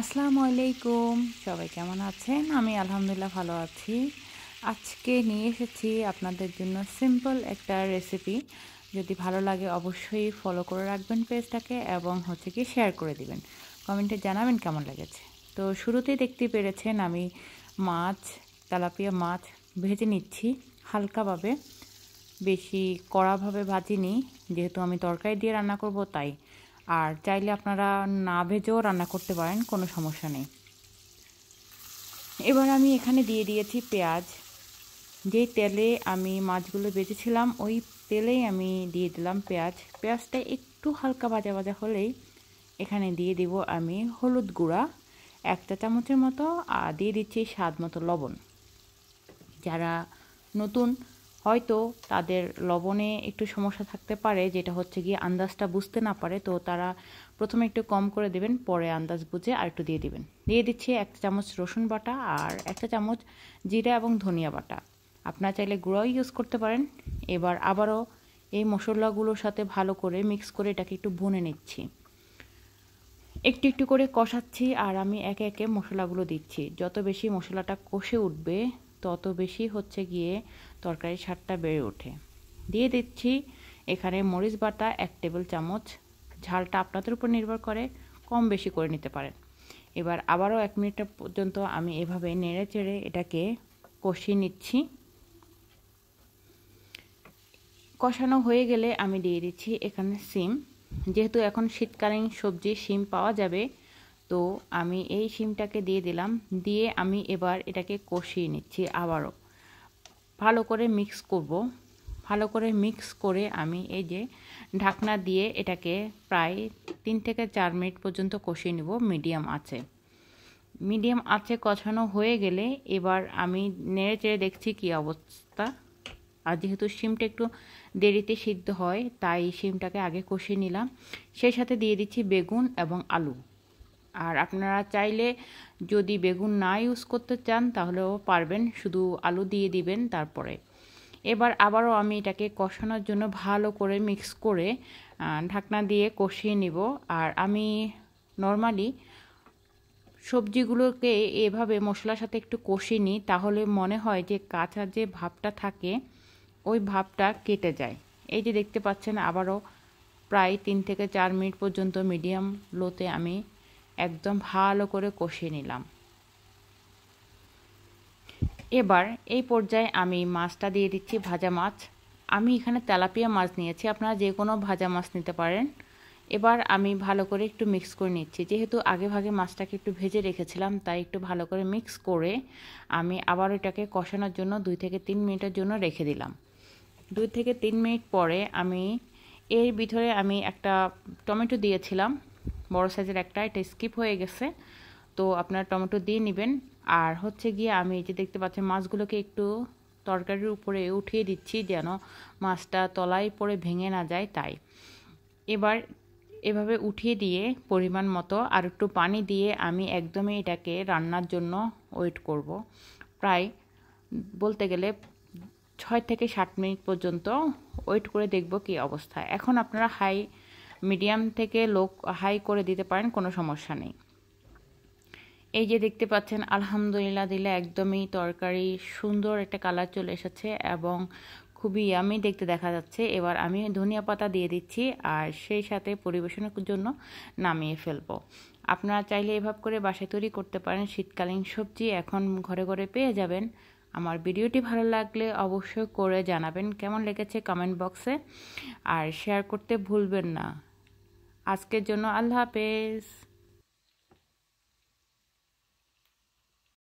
আসসালামু আলাইকুম। সবাই কেমন আছেন? আমি আলহামদুলিল্লাহ ভালো আছি। আজকে নিয়ে এসেছি আপনাদের জন্য সিম্পল একটা রেসিপি যদি ভালো লাগে অবশ্যই ফলো করে রাখবেন পেজটাকে এবং হচ্ছে কি শেয়ার করে দিবেন। কমেন্টে জানাবেন কেমন লেগেছে। তো শুরুতেই দেখতে পেরেছেন আমি মাছ, তেলাপিয়া মাছ ভেজে নিচ্ছি হালকাভাবে। বেশি কড়াভাবে ভাজিনি। যেহেতু আমি তরকারি দিয়ে রান্না করব, তাই আর চাইলে আপনারা না ভেজেও রান্না করতে পারেন, কোনো সমস্যা নেই। এবার আমি এখানে দিয়ে দিয়েছি পেঁয়াজ। যেই তেলে আমি মাছগুলো বেজেছিলাম ওই তেলেই আমি দিয়ে দিলাম পেঁয়াজ। পেঁয়াজটা একটু হালকা ভাজা ভাজা হলেই এখানে দিয়ে দিব আমি হলুদ গুঁড়া, একটা চামচের মতো, আর দিয়ে দিচ্ছি স্বাদ মতো লবণ। যারা নতুন হয়তো তাদের লবণে একটু সমস্যা থাকতে পারে, যেটা হচ্ছে গিয়ে আন্দাজটা বুঝতে না পারে, তো তারা প্রথমে একটু কম করে দেবেন, পরে আন্দাজ বুঝে আর একটু দিয়ে দিবেন। দিয়ে দিচ্ছি একটা চামচ রসুন বাটা আর একটা চামচ জিরা এবং ধনিয়া বাটা। আপনারা চাইলে গুঁড়াও ইউজ করতে পারেন। এবার আবারও এই মশলাগুলোর সাথে ভালো করে মিক্স করে এটাকে একটু ভুনে নিচ্ছি। একটু একটু করে কষাচ্ছি আর আমি একে একে মশলাগুলো দিচ্ছি। যত বেশি মশলাটা কষে উঠবে তত বেশি হচ্ছে গিয়ে তরকারির স্বাদটা বেড়ে ওঠে। দিয়ে দিচ্ছি এখানে মরিচ বাটা, এক টেবিল চামচ। ঝালটা আপনাদের উপর নির্ভর করে, কম বেশি করে নিতে পারেন। এবার আবারও এক মিনিট পর্যন্ত আমি এভাবে নেড়ে চেড়ে এটাকে কষিয়ে নিচ্ছি। কষানো হয়ে গেলে আমি দিয়ে দিচ্ছি এখানে সিম। যেহেতু এখন শীতকালীন সবজি, সিম পাওয়া যাবে তো আমি এই শিমটাকে দিয়ে দিলাম। দিয়ে আমি এবার এটাকে কষিয়ে নিচ্ছি আবারও। ভালো করে মিক্স করব। ভালো করে মিক্স করে আমি এই যে ঢাকনা দিয়ে এটাকে প্রায় তিন থেকে চার মিনিট পর্যন্ত কষিয়ে নেব। মিডিয়াম আছে। মিডিয়াম আছে কষানো হয়ে গেলে এবার আমি নেড়ে চেড়ে দেখছি কি অবস্থা। আর যেহেতু শিমটা একটু দেরিতে সিদ্ধ হয়, তাই শিমটাকে আগে কষিয়ে নিলাম। সেই সাথে দিয়ে দিচ্ছি বেগুন এবং আলু। আর আপনারা চাইলে যদি বেগুন না ইউজ করতে চান, তাহলেও পারবেন। শুধু আলু দিয়ে দিবেন তারপরে। এবার আবারও আমি এটাকে কষানোর জন্য ভালো করে মিক্স করে ঢাকনা দিয়ে কষিয়ে নিব। আর আমি নর্মালি সবজিগুলোকে এভাবে মশলার সাথে একটু কষিয়ে নিই তাহলে মনে হয় যে কাঁচা যে ভাবটা থাকে, ওই ভাবটা কেটে যায়। এই যে দেখতে পাচ্ছেন, আবারও প্রায় তিন থেকে চার মিনিট পর্যন্ত মিডিয়াম লোতে আমি একদম ভালো করে কষিয়ে নিলাম। এবার এই পর্যায়ে আমি মাছটা দিয়ে দিচ্ছি ভাজা মাছ। আমি এখানে তেলাপিয়া মাছ নিয়েছি, আপনারা যে কোনো ভাজা মাছ নিতে পারেন। এবার আমি ভালো করে একটু মিক্স করে নিচ্ছি। যেহেতু আগে ভাগে মাছটাকে একটু ভেজে রেখেছিলাম, তাই একটু ভালো করে মিক্স করে আমি আবার এটাকে কষানোর জন্য দুই থেকে তিন মিনিটের জন্য রেখে দিলাম। দুই থেকে তিন মিনিট পরে আমি এর ভিতরে আমি একটা টমেটো দিয়েছিলাম। বড় সাইজের একটা, এটা স্কিপ হয়ে গেছে। তো আপনার টমেটো দিয়ে নেবেন। আর হচ্ছে গিয়ে আমি এই যে দেখতে পাচ্ছেন, মাছগুলোকে একটু তরকারির উপরে উঠিয়ে দিচ্ছি যেন মাছটা তলায় পড়ে ভেঙে না যায় তাই। এবার এভাবে উঠিয়ে দিয়ে পরিমাণ মতো আর একটু পানি দিয়ে আমি একদমই এটাকে রান্নার জন্য ওয়েট করব। প্রায় বলতে গেলে ছয় থেকে ষাট মিনিট পর্যন্ত ওয়েট করে দেখব কি অবস্থা। এখন আপনারা হাই মিডিয়াম থেকে লো হাই করে দিতে পারেন, কোনো সমস্যা নেই। এই যে দেখতে পাচ্ছেন, আলহামদুলিল্লাহ দিলে একদমই তরকারি সুন্দর একটা কালার চলে এসেছে এবং খুবই আমি দেখতে দেখা যাচ্ছে। এবার আমি ধনিয়া পাতা দিয়ে দিচ্ছি আর সেই সাথে পরিবেশনের জন্য নামিয়ে ফেলব। আপনারা চাইলে এভাবে করে বাসায় তৈরি করতে পারেন। শীতকালীন সবজি এখন ঘরে ঘরে পেয়ে যাবেন। আমার ভিডিওটি ভালো লাগলে অবশ্যই করে জানাবেন। কেমন লেগেছে কমেন্ট বক্সে আর শেয়ার করতে ভুলবেন না। আজকের জন্য আল্লাহ হাফেজ